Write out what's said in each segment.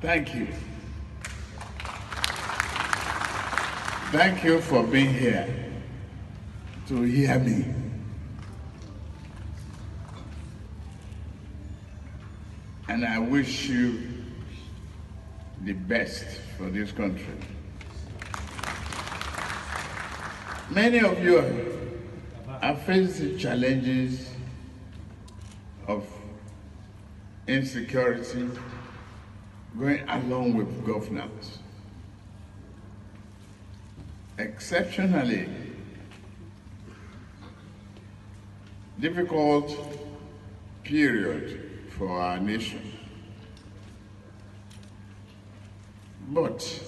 Thank you. Thank you for being here to hear me. And I wish you the best for this country. Many of you are facing challenges of insecurity going along with governance. Exceptionally difficult period for our nation. But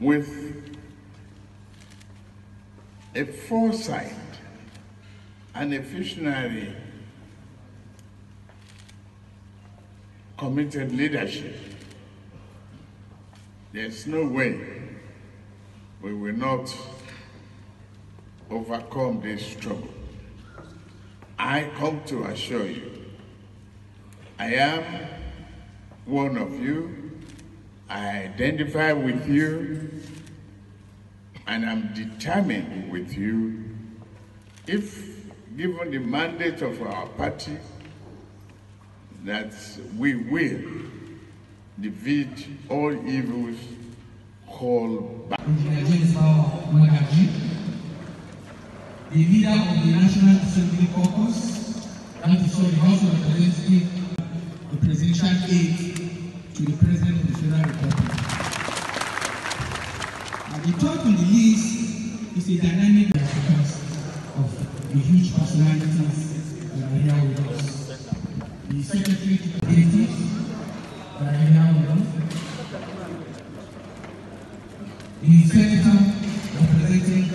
with a foresight and a visionary committed leadership, there's no way we will not overcome this struggle. I come to assure you, I am one of you, I identify with you, and I'm determined with you if given the mandate of our party that we will defeat all evils called back. The leader of the National Assembly Caucus, that is the House of Representatives, the presidential aide to the President of the Federal Republic. And the third on the list is a dynamic because of the huge personalities the Secretary to the Business, that I now know, the Senator representing